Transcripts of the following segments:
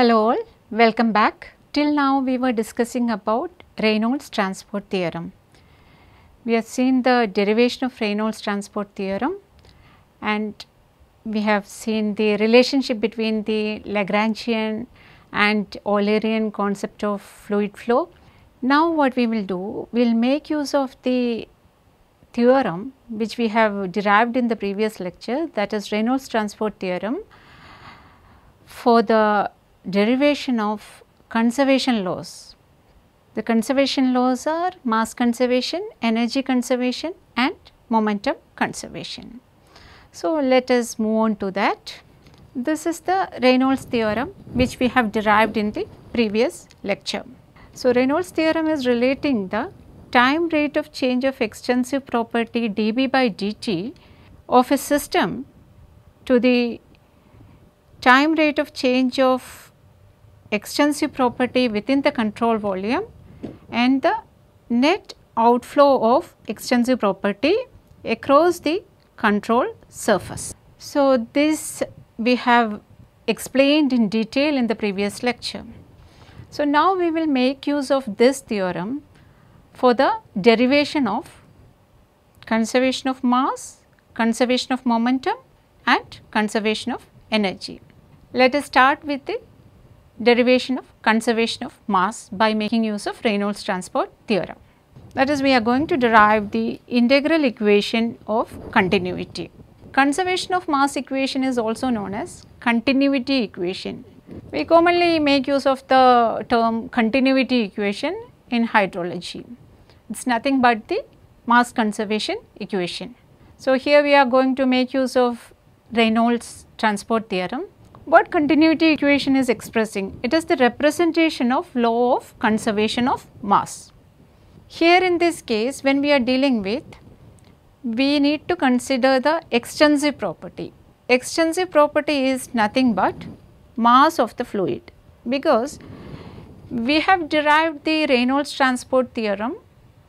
Hello all, welcome back. Till now we were discussing about Reynolds transport theorem. We have seen the derivation of Reynolds transport theorem and we have seen the relationship between the Lagrangian and Eulerian concept of fluid flow. Now what we will do, we will make use of the theorem which we have derived in the previous lecture that is Reynolds transport theorem for the derivation of conservation laws. The conservation laws are mass conservation, energy conservation and momentum conservation. So, let us move on to that. This is the Reynolds theorem which we have derived in the previous lecture. So, Reynolds theorem is relating the time rate of change of extensive property dB by dt of a system to the time rate of change of extensive property within the control volume and the net outflow of extensive property across the control surface. So, this we have explained in detail in the previous lecture. So, now we will make use of this theorem for the derivation of conservation of mass, conservation of momentum and conservation of energy. Let us start with the derivation of conservation of mass by making use of Reynolds transport theorem. That is we are going to derive the integral equation of continuity. Conservation of mass equation is also known as continuity equation. We commonly make use of the term continuity equation in hydrology. It is nothing but the mass conservation equation. So, here we are going to make use of Reynolds transport theorem what continuity equation is expressing? It is the representation of law of conservation of mass. Here in this case when we are dealing with, we need to consider the extensive property. Extensive property is nothing but mass of the fluid because we have derived the Reynolds transport theorem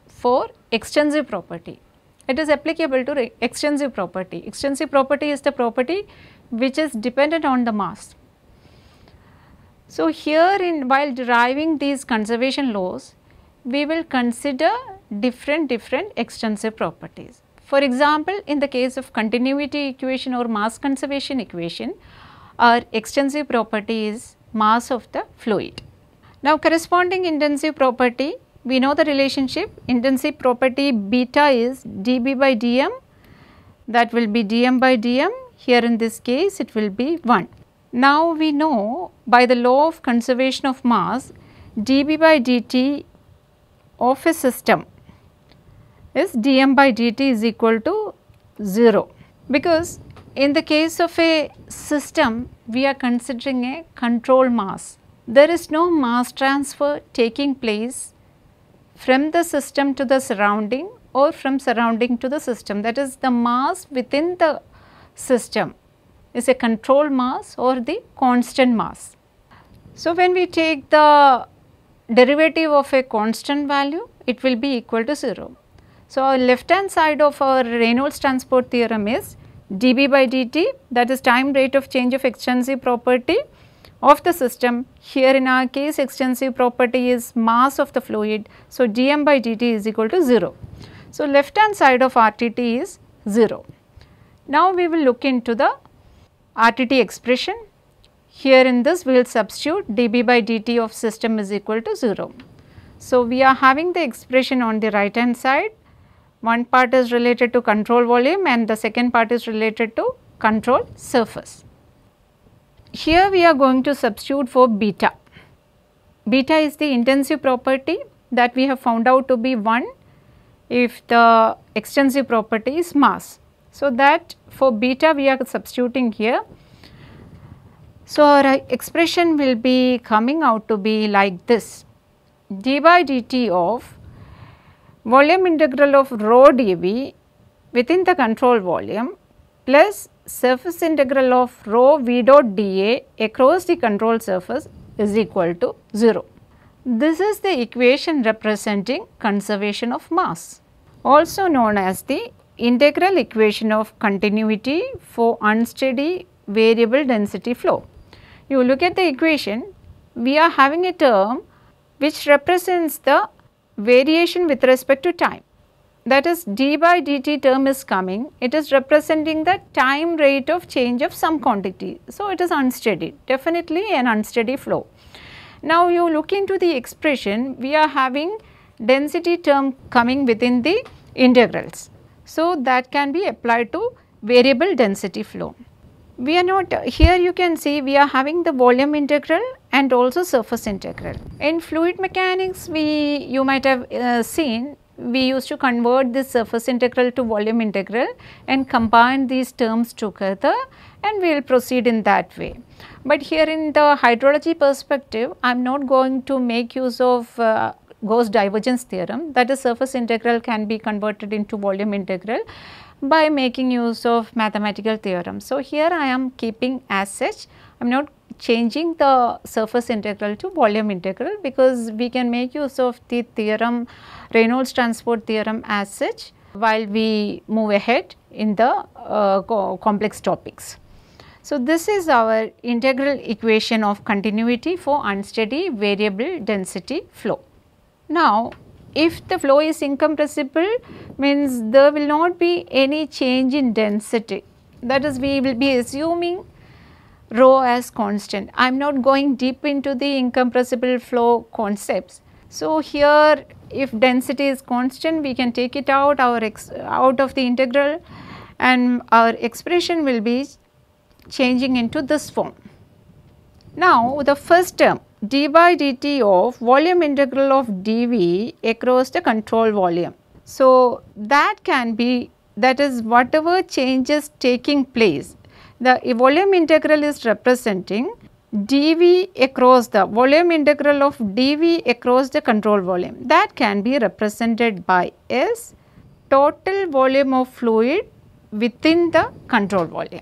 for extensive property. It is applicable to extensive property. Extensive property is the property which is dependent on the mass. So, here in while deriving these conservation laws, we will consider different different extensive properties. For example, in the case of continuity equation or mass conservation equation, our extensive property is mass of the fluid. Now, corresponding intensive property, we know the relationship intensive property beta is dB by dm that will be dm by dm here in this case it will be 1. Now we know by the law of conservation of mass dB by dt of a system is dm by dt is equal to 0 because in the case of a system we are considering a control mass. There is no mass transfer taking place from the system to the surrounding or from surrounding to the system that is the mass within the system is a control mass or the constant mass. So, when we take the derivative of a constant value, it will be equal to 0. So, our left hand side of our Reynolds transport theorem is dB by dt that is time rate of change of extensive property of the system. Here in our case extensive property is mass of the fluid. So, dm by dt is equal to 0. So, left hand side of RTT is 0. Now, we will look into the RTT expression. Here in this we will substitute dB by dt of system is equal to 0. So, we are having the expression on the right hand side. One part is related to control volume and the second part is related to control surface. Here we are going to substitute for beta. Beta is the intensive property that we have found out to be 1 if the extensive property is mass. So, that for beta we are substituting here. So, our expression will be coming out to be like this d by dt of volume integral of rho dV within the control volume plus surface integral of rho v dot dA across the control surface is equal to 0. This is the equation representing conservation of mass also known as the integral equation of continuity for unsteady variable density flow. you look at the equation, we are having a term which represents the variation with respect to time. That is d by dt term is coming, it is representing the time rate of change of some quantity. So, it is unsteady, definitely an unsteady flow. Now, you look into the expression, we are having density term coming within the integrals. So, that can be applied to variable density flow. We are not here you can see we are having the volume integral and also surface integral. In fluid mechanics we you might have uh, seen we used to convert this surface integral to volume integral and combine these terms together and we will proceed in that way. But here in the hydrology perspective I am not going to make use of uh, Gauss divergence theorem that the surface integral can be converted into volume integral by making use of mathematical theorem. So, here I am keeping as such I am not changing the surface integral to volume integral because we can make use of the theorem Reynolds transport theorem as such while we move ahead in the uh, co complex topics. So, this is our integral equation of continuity for unsteady variable density flow. Now, if the flow is incompressible means there will not be any change in density that is we will be assuming rho as constant. I am not going deep into the incompressible flow concepts. So, here if density is constant we can take it out our out of the integral and our expression will be changing into this form. Now, the first term d by dt of volume integral of dv across the control volume. So, that can be that is whatever changes taking place the volume integral is representing dv across the volume integral of dv across the control volume that can be represented by S total volume of fluid within the control volume.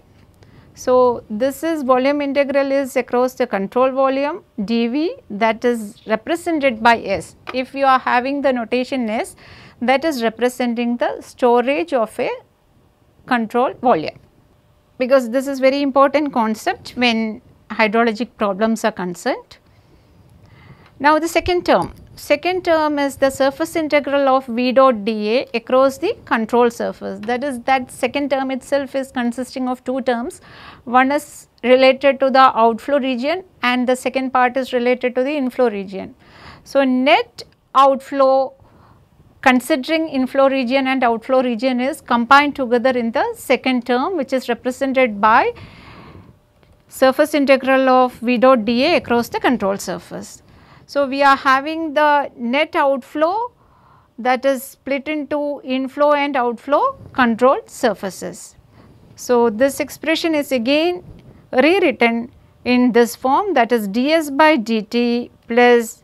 So, this is volume integral is across the control volume dV that is represented by S. If you are having the notation S that is representing the storage of a control volume because this is very important concept when hydrologic problems are concerned. Now, the second term Second term is the surface integral of V dot dA across the control surface. That is that second term itself is consisting of two terms. One is related to the outflow region and the second part is related to the inflow region. So, net outflow considering inflow region and outflow region is combined together in the second term which is represented by surface integral of V dot dA across the control surface. So, we are having the net outflow that is split into inflow and outflow controlled surfaces. So, this expression is again rewritten in this form that is ds by dt plus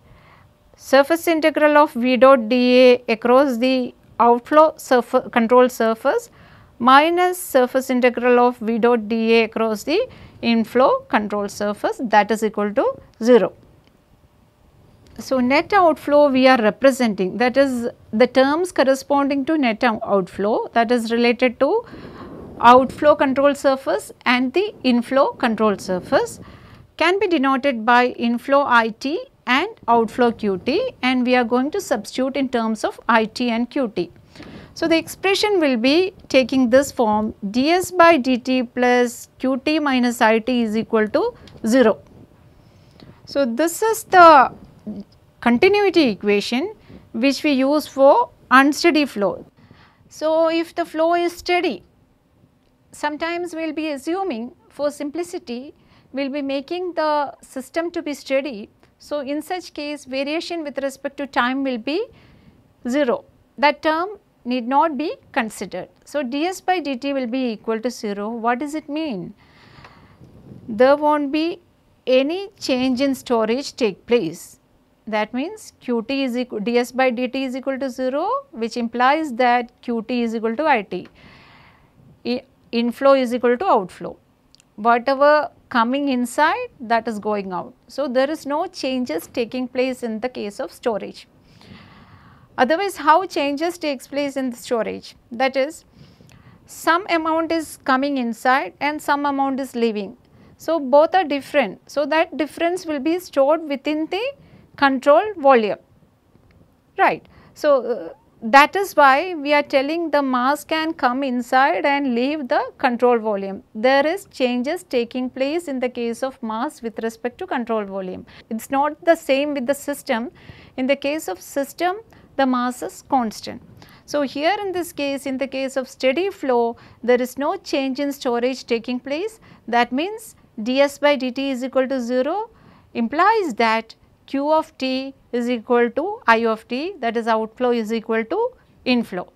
surface integral of v dot dA across the outflow surface control surface minus surface integral of v dot dA across the inflow control surface that is equal to 0. So, net outflow we are representing that is the terms corresponding to net outflow that is related to outflow control surface and the inflow control surface can be denoted by inflow IT and outflow QT and we are going to substitute in terms of IT and QT. So, the expression will be taking this form ds by dt plus qt minus it is equal to 0. So, this is the continuity equation which we use for unsteady flow. So, if the flow is steady, sometimes we will be assuming for simplicity we will be making the system to be steady. So, in such case variation with respect to time will be 0. That term need not be considered. So, ds by dt will be equal to 0. What does it mean? There will not be any change in storage take place. That means qt is equal ds by dt is equal to 0 which implies that qt is equal to it. inflow is equal to outflow. Whatever coming inside that is going out. So, there is no changes taking place in the case of storage. Otherwise, how changes takes place in the storage? That is, some amount is coming inside and some amount is leaving. So, both are different. So, that difference will be stored within the control volume, right. So, uh, that is why we are telling the mass can come inside and leave the control volume. There is changes taking place in the case of mass with respect to control volume. It is not the same with the system. In the case of system, the mass is constant. So, here in this case, in the case of steady flow, there is no change in storage taking place. That means ds by dt is equal to 0 implies that q of t is equal to i of t that is outflow is equal to inflow.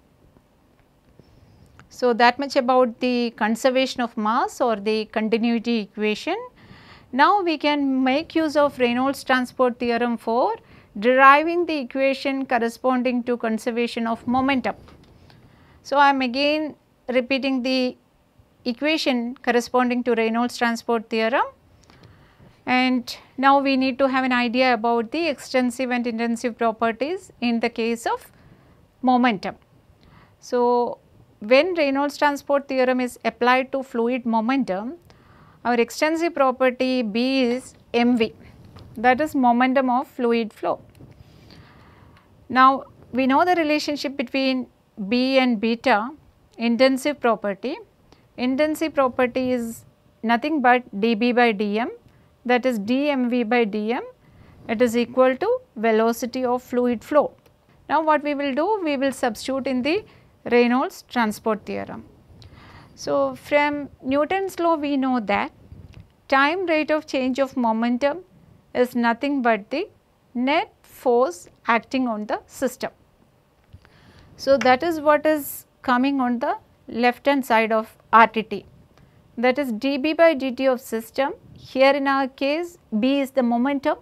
So, that much about the conservation of mass or the continuity equation. Now, we can make use of Reynolds transport theorem for deriving the equation corresponding to conservation of momentum. So, I am again repeating the equation corresponding to Reynolds transport theorem and now we need to have an idea about the extensive and intensive properties in the case of momentum. So, when Reynolds transport theorem is applied to fluid momentum, our extensive property B is mv that is momentum of fluid flow. Now, we know the relationship between B and beta intensive property. Intensive property is nothing but dB by dm that is dmv by dm it is equal to velocity of fluid flow. Now, what we will do? We will substitute in the Reynolds transport theorem. So, from Newton's law we know that time rate of change of momentum is nothing but the net force acting on the system. So, that is what is coming on the left hand side of RTT that is dB by dt of system here in our case B is the momentum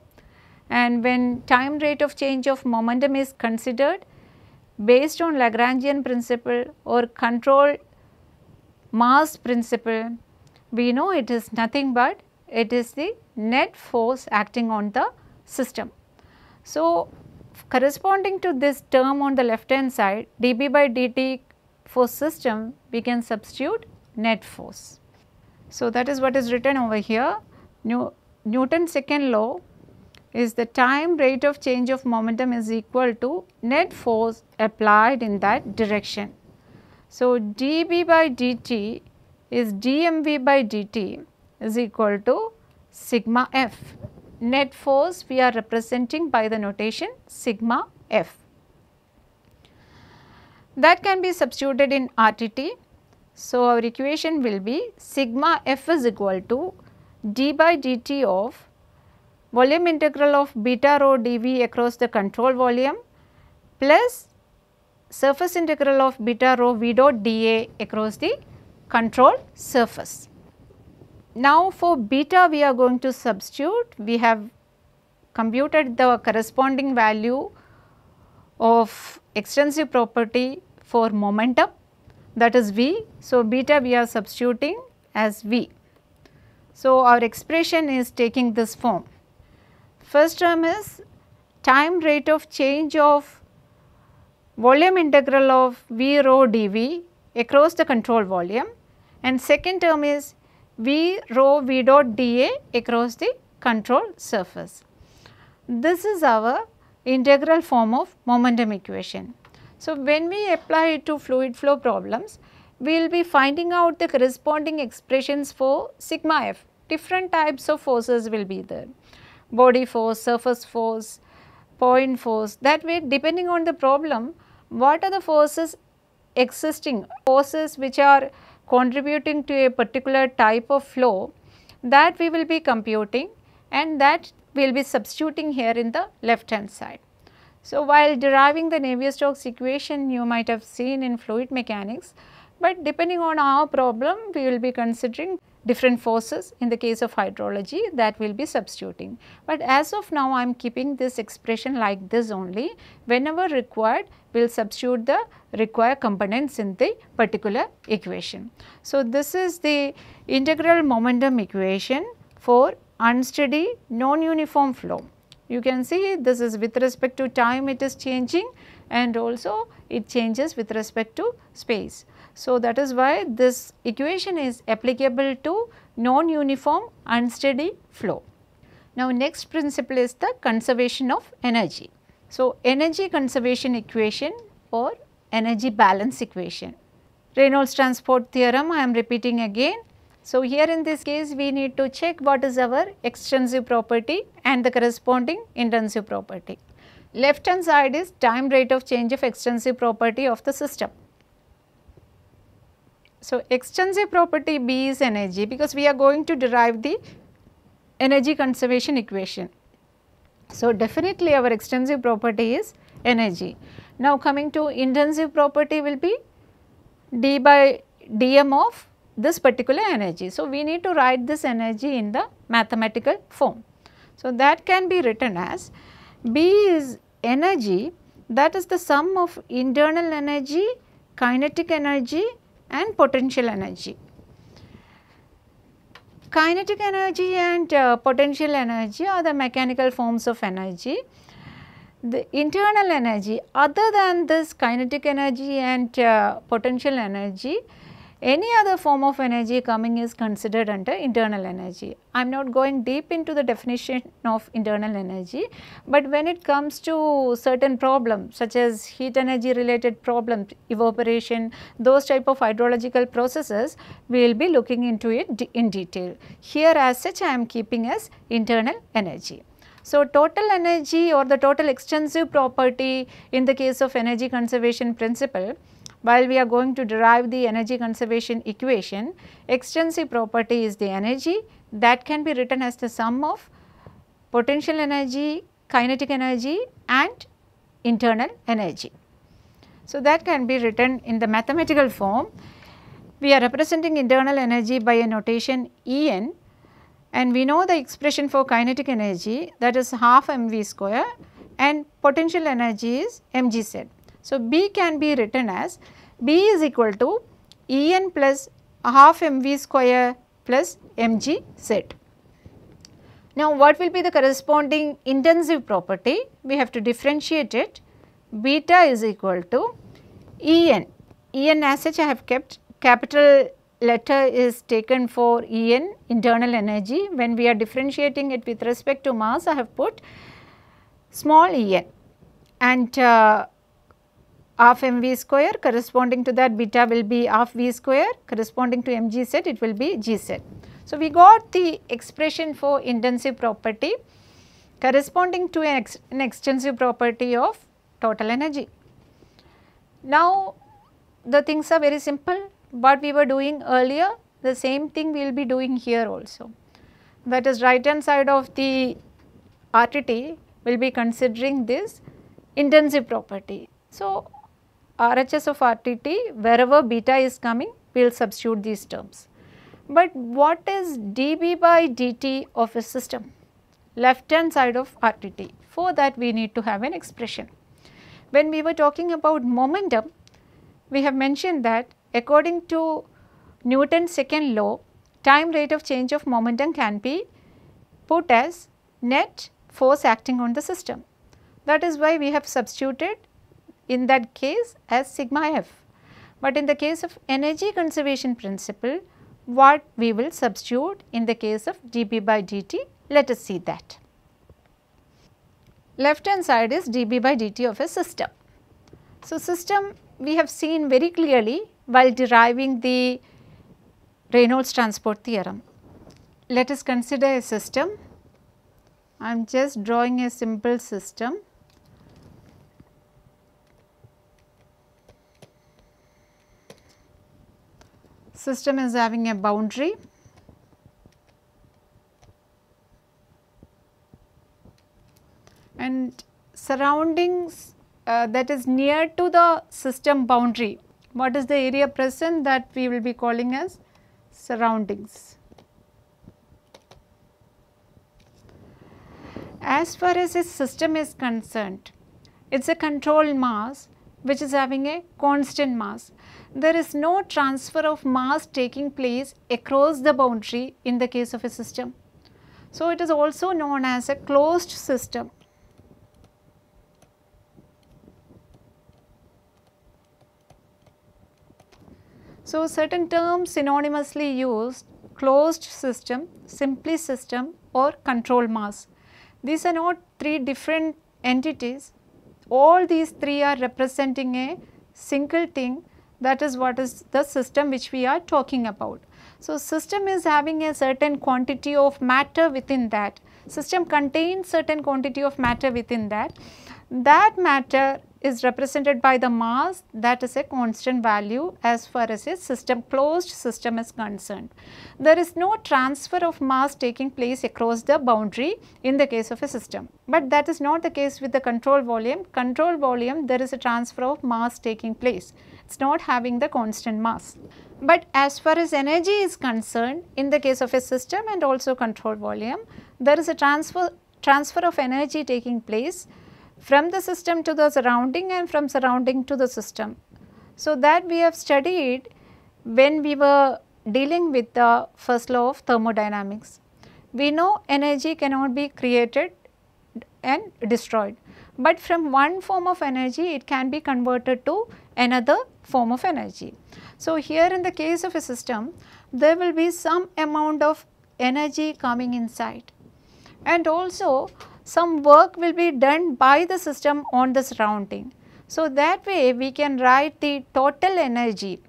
and when time rate of change of momentum is considered based on Lagrangian principle or control mass principle, we know it is nothing but it is the net force acting on the system. So, corresponding to this term on the left hand side dB by dt for system we can substitute net force. So, that is what is written over here. New, Newton's second law is the time rate of change of momentum is equal to net force applied in that direction. So, dB by dt is dmv by dt is equal to sigma f. Net force we are representing by the notation sigma f. That can be substituted in RTT so, our equation will be sigma f is equal to d by dt of volume integral of beta rho dv across the control volume plus surface integral of beta rho v dot dA across the control surface. Now, for beta we are going to substitute, we have computed the corresponding value of extensive property for momentum that is V. So, beta we are substituting as V. So, our expression is taking this form. First term is time rate of change of volume integral of V rho dV across the control volume and second term is V rho V dot dA across the control surface. This is our integral form of momentum equation. So, when we apply it to fluid flow problems, we will be finding out the corresponding expressions for sigma f. Different types of forces will be there, body force, surface force, point force. That way depending on the problem, what are the forces existing, forces which are contributing to a particular type of flow that we will be computing and that we will be substituting here in the left hand side. So, while deriving the Navier-Stokes equation you might have seen in fluid mechanics, but depending on our problem we will be considering different forces in the case of hydrology that we will be substituting. But as of now I am keeping this expression like this only whenever required we will substitute the required components in the particular equation. So, this is the integral momentum equation for unsteady non-uniform flow. You can see this is with respect to time it is changing and also it changes with respect to space. So, that is why this equation is applicable to non-uniform unsteady flow. Now, next principle is the conservation of energy. So, energy conservation equation or energy balance equation. Reynolds transport theorem I am repeating again. So, here in this case we need to check what is our extensive property and the corresponding intensive property. Left hand side is time rate of change of extensive property of the system. So, extensive property B is energy because we are going to derive the energy conservation equation. So, definitely our extensive property is energy. Now, coming to intensive property will be d by dm of this particular energy. So, we need to write this energy in the mathematical form. So, that can be written as B is energy that is the sum of internal energy, kinetic energy and potential energy. Kinetic energy and uh, potential energy are the mechanical forms of energy. The internal energy other than this kinetic energy and uh, potential energy any other form of energy coming is considered under internal energy. I am not going deep into the definition of internal energy, but when it comes to certain problems such as heat energy related problems, evaporation, those type of hydrological processes, we will be looking into it in detail. Here as such I am keeping as internal energy. So, total energy or the total extensive property in the case of energy conservation principle while we are going to derive the energy conservation equation, extensive property is the energy that can be written as the sum of potential energy, kinetic energy and internal energy. So, that can be written in the mathematical form. We are representing internal energy by a notation En and we know the expression for kinetic energy that is half mv square and potential energy is mgz. So, B can be written as B is equal to En plus half mv square plus mg z. Now, what will be the corresponding intensive property? We have to differentiate it. Beta is equal to En. En as such I have kept capital letter is taken for En internal energy. When we are differentiating it with respect to mass I have put small en and uh, half mv square corresponding to that beta will be half v square corresponding to mg z it will be g z. So, we got the expression for intensive property corresponding to an, ex an extensive property of total energy. Now, the things are very simple what we were doing earlier the same thing we will be doing here also. That is right hand side of the RTT will be considering this intensive property. So, RHS of RTT wherever beta is coming we will substitute these terms. But what is dB by dt of a system? Left hand side of RTT. For that we need to have an expression. When we were talking about momentum, we have mentioned that according to Newton's second law, time rate of change of momentum can be put as net force acting on the system. That is why we have substituted in that case as sigma f. But in the case of energy conservation principle, what we will substitute in the case of dB by dt, let us see that. Left hand side is dB by dt of a system. So, system we have seen very clearly while deriving the Reynolds transport theorem. Let us consider a system. I am just drawing a simple system system is having a boundary and surroundings uh, that is near to the system boundary. What is the area present that we will be calling as surroundings. As far as a system is concerned, it is a control mass which is having a constant mass there is no transfer of mass taking place across the boundary in the case of a system. So, it is also known as a closed system. So, certain terms synonymously used closed system, simply system or control mass. These are not three different entities, all these three are representing a single thing that is what is the system which we are talking about. So, system is having a certain quantity of matter within that, system contains certain quantity of matter within that. That matter is represented by the mass that is a constant value as far as a system closed system is concerned. There is no transfer of mass taking place across the boundary in the case of a system, but that is not the case with the control volume. Control volume there is a transfer of mass taking place, it is not having the constant mass. But as far as energy is concerned in the case of a system and also control volume, there is a transfer, transfer of energy taking place from the system to the surrounding and from surrounding to the system. So, that we have studied when we were dealing with the first law of thermodynamics. We know energy cannot be created and destroyed, but from one form of energy it can be converted to another form of energy. So, here in the case of a system there will be some amount of energy coming inside and also some work will be done by the system on the surrounding. So, that way we can write the total energy,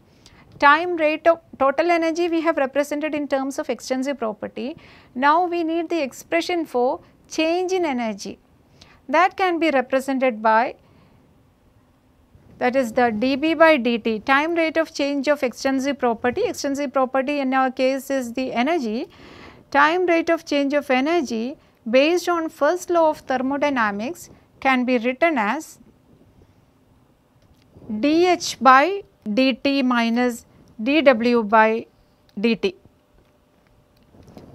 time rate of total energy we have represented in terms of extensive property. Now, we need the expression for change in energy that can be represented by that is the dB by dt time rate of change of extensive property. Extensive property in our case is the energy. Time rate of change of energy based on first law of thermodynamics can be written as dH by dt minus dW by dt.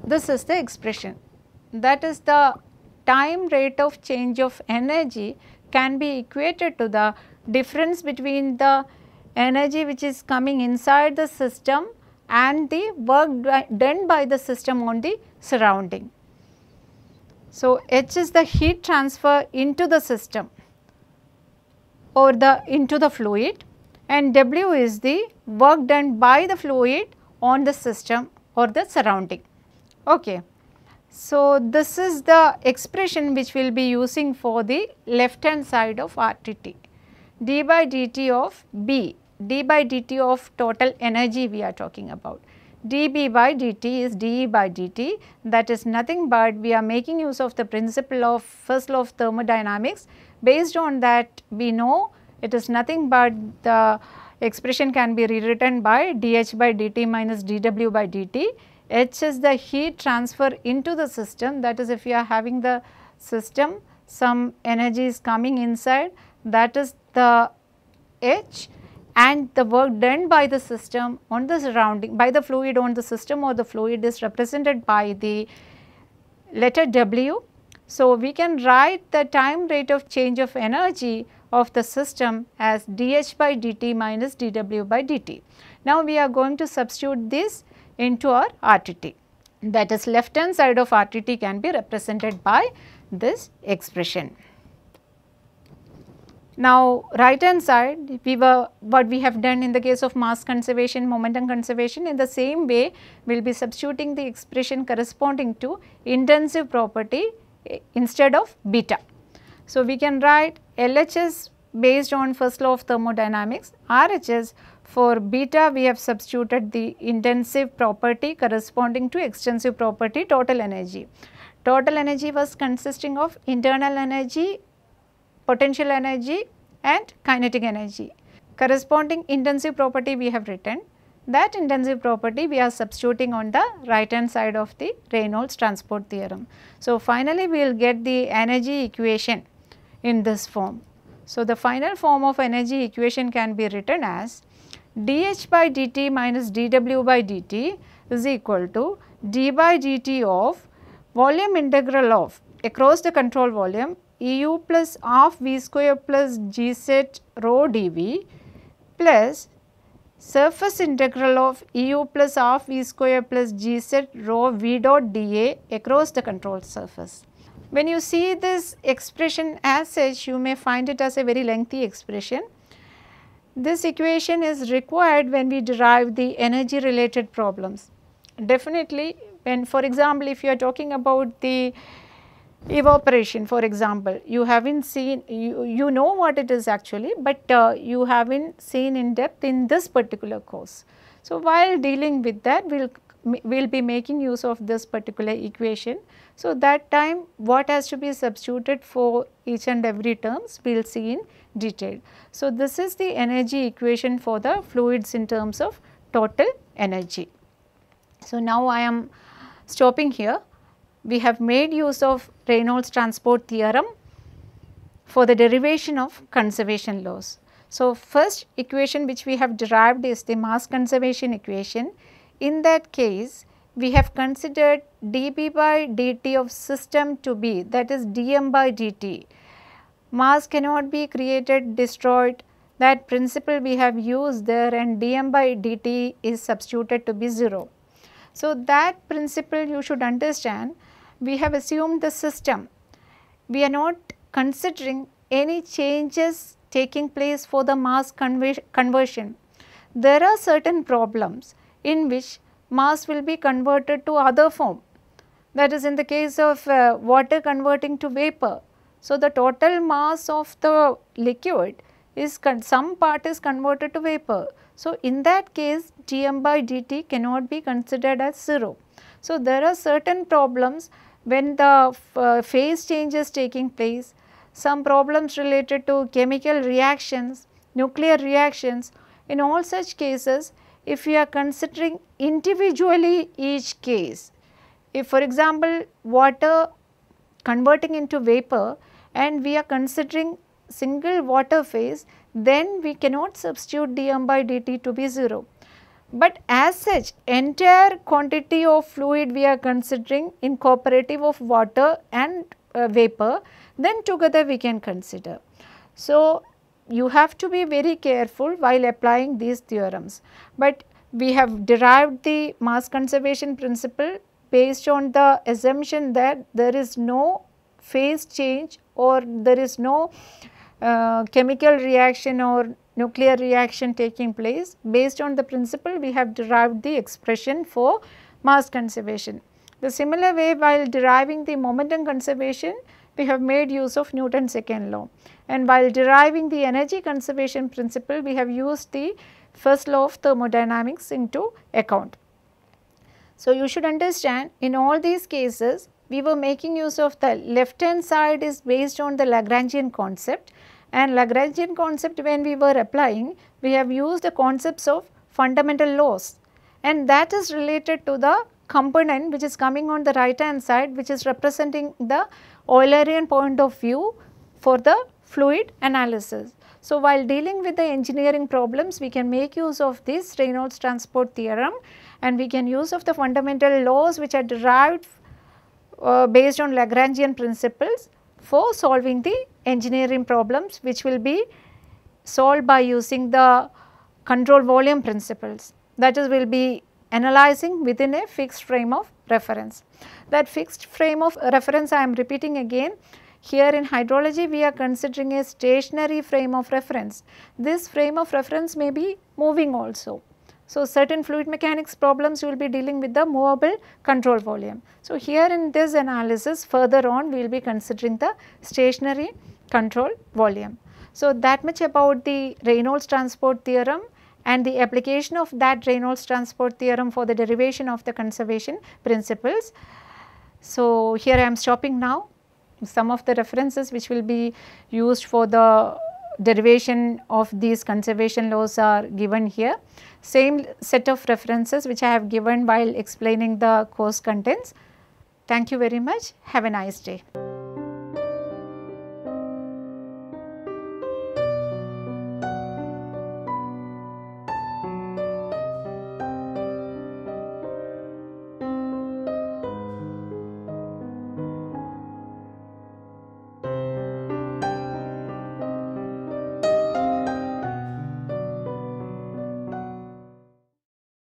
This is the expression that is the time rate of change of energy can be equated to the difference between the energy which is coming inside the system and the work done by the system on the surrounding. So, H is the heat transfer into the system or the into the fluid and W is the work done by the fluid on the system or the surrounding. Okay. So, this is the expression which we will be using for the left hand side of RTT d by dt of B, d by dt of total energy we are talking about dB by dt is dE by dt that is nothing but we are making use of the principle of first law of thermodynamics. Based on that we know it is nothing but the expression can be rewritten by dH by dt minus dW by dt. H is the heat transfer into the system that is if you are having the system some energy is coming inside that is the H and the work done by the system on the surrounding by the fluid on the system or the fluid is represented by the letter W. So, we can write the time rate of change of energy of the system as dH by dt minus dW by dt. Now, we are going to substitute this into our RTT that is left hand side of RTT can be represented by this expression. Now, right hand side we were what we have done in the case of mass conservation, momentum conservation in the same way we will be substituting the expression corresponding to intensive property eh, instead of beta. So, we can write LHS based on first law of thermodynamics, RHS for beta we have substituted the intensive property corresponding to extensive property total energy. Total energy was consisting of internal energy potential energy and kinetic energy. Corresponding intensive property we have written that intensive property we are substituting on the right hand side of the Reynolds transport theorem. So, finally, we will get the energy equation in this form. So, the final form of energy equation can be written as dH by dt minus dW by dt is equal to d by dt of volume integral of across the control volume EU plus half V square plus G set rho dV plus surface integral of EU plus half V square plus G set rho V dot dA across the control surface. When you see this expression as such, you may find it as a very lengthy expression. this equation is required when we derive the energy related problems. Definitely when for example, if you are talking about the evaporation for example, you have not seen you, you know what it is actually, but uh, you have not seen in depth in this particular course. So, while dealing with that we will we will be making use of this particular equation. So, that time what has to be substituted for each and every terms we will see in detail. So, this is the energy equation for the fluids in terms of total energy. So, now I am stopping here. We have made use of Reynolds transport theorem for the derivation of conservation laws. So, first equation which we have derived is the mass conservation equation. In that case, we have considered dB by dt of system to be that is dm by dt. Mass cannot be created, destroyed that principle we have used there and dm by dt is substituted to be 0. So, that principle you should understand we have assumed the system. We are not considering any changes taking place for the mass conversion. There are certain problems in which mass will be converted to other form. That is in the case of uh, water converting to vapor. So, the total mass of the liquid is some part is converted to vapor. So, in that case dm by dt cannot be considered as 0. So, there are certain problems when the uh, phase change is taking place, some problems related to chemical reactions, nuclear reactions. In all such cases, if we are considering individually each case, if for example, water converting into vapor and we are considering single water phase, then we cannot substitute dm by dt to be 0. But as such entire quantity of fluid we are considering in cooperative of water and uh, vapor then together we can consider. So, you have to be very careful while applying these theorems. But we have derived the mass conservation principle based on the assumption that there is no phase change or there is no uh, chemical reaction or nuclear reaction taking place. Based on the principle we have derived the expression for mass conservation. The similar way while deriving the momentum conservation we have made use of Newton's second law and while deriving the energy conservation principle we have used the first law of thermodynamics into account. So, you should understand in all these cases we were making use of the left hand side is based on the Lagrangian concept. And Lagrangian concept when we were applying, we have used the concepts of fundamental laws. And that is related to the component which is coming on the right hand side which is representing the Eulerian point of view for the fluid analysis. So, while dealing with the engineering problems we can make use of this Reynolds transport theorem. And we can use of the fundamental laws which are derived uh, based on Lagrangian principles for solving the engineering problems which will be solved by using the control volume principles that is we will be analyzing within a fixed frame of reference. That fixed frame of reference I am repeating again here in hydrology we are considering a stationary frame of reference. This frame of reference may be moving also. So, certain fluid mechanics problems you will be dealing with the movable control volume. So, here in this analysis further on we will be considering the stationary control volume. So, that much about the Reynolds transport theorem and the application of that Reynolds transport theorem for the derivation of the conservation principles. So, here I am stopping now. Some of the references which will be used for the derivation of these conservation laws are given here. Same set of references which I have given while explaining the course contents. Thank you very much. Have a nice day.